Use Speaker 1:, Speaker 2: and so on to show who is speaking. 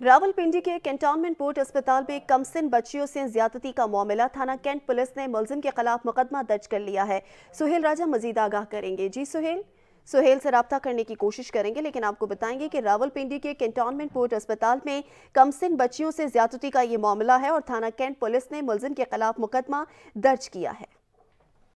Speaker 1: रावलपिंडी के cantonment board अस्पताल में कमसिन बच्चियों से ज्यादती का मामला। थाना कैंट पुलिस ने मुलजिम के खिलाफ मुकदमा दर्ज कर लिया है। सुहेल राजा मजीद आगाह करेंगे। जी सुहेल? सुहेल से रबता करने की कोशिश करेंगे, लेकिन आपको बताएँगे कि रावलपिंडी के कैंटोनमेंट बोर्ड अस्पताल में कमसिन बच्चियों से ज्यादती का ये मामला है और थाना कैंट पुलिस ने मुलजिम के खिलाफ मुकदमा दर्ज किया है।